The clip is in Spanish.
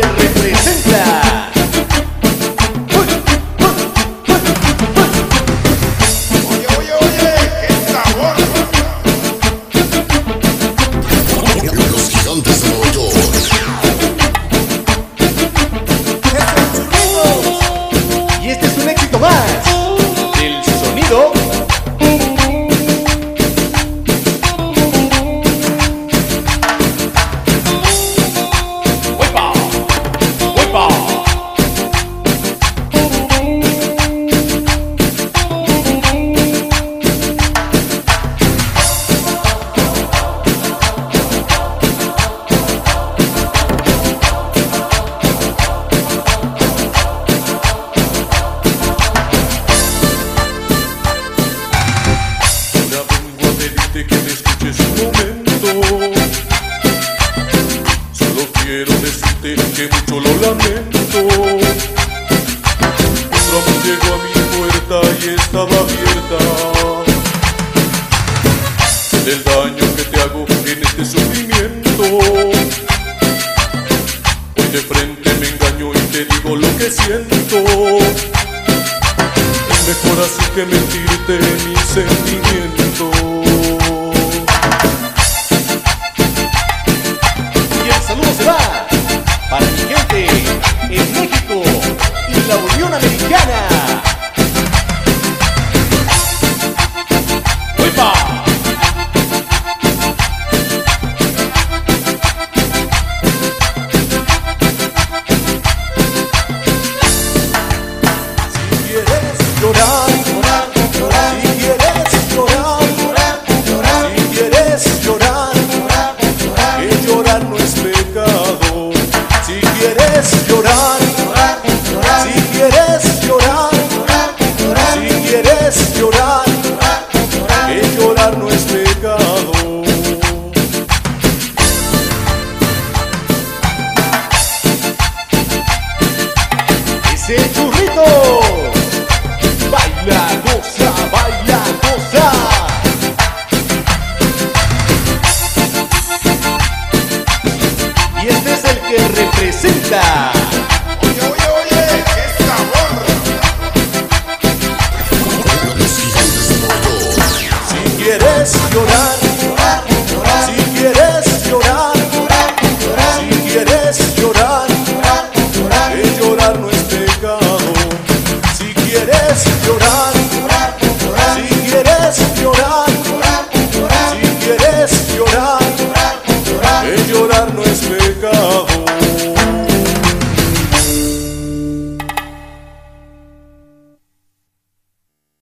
Monterrey. mucho lo lamento. Otra vez llegó a mi puerta y estaba abierta. Del daño que te hago en este sufrimiento. Hoy de frente me engaño y te digo lo que siento. Es mejor así que mentirte mis sentimientos. Llorar, llorar, llorar. Si quieres llorar, llorar, llorar. Si quieres llorar, llorar, llorar. Que llorar no es pecado. ¡Ese churrito! ¡Baila, goza, baila, goza! Y si